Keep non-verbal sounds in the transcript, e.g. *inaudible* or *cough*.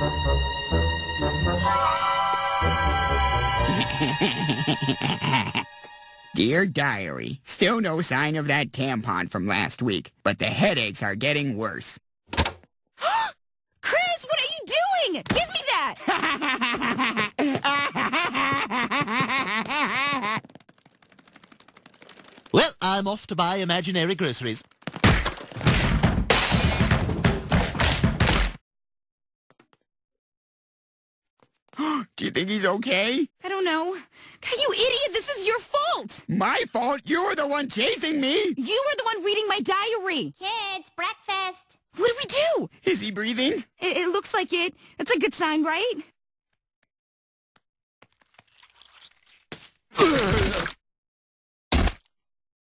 *laughs* Dear Diary, still no sign of that tampon from last week, but the headaches are getting worse. *gasps* Chris, what are you doing? Give me that! *laughs* Well, I'm off to buy imaginary groceries. *gasps* Do you think he's okay? I don't know. God, you idiot, this is your fault! My fault? You were the one chasing me! You were the one reading my diary! Kids, breakfast. What do we do? Is he breathing? It, it looks like it. That's a good sign, right?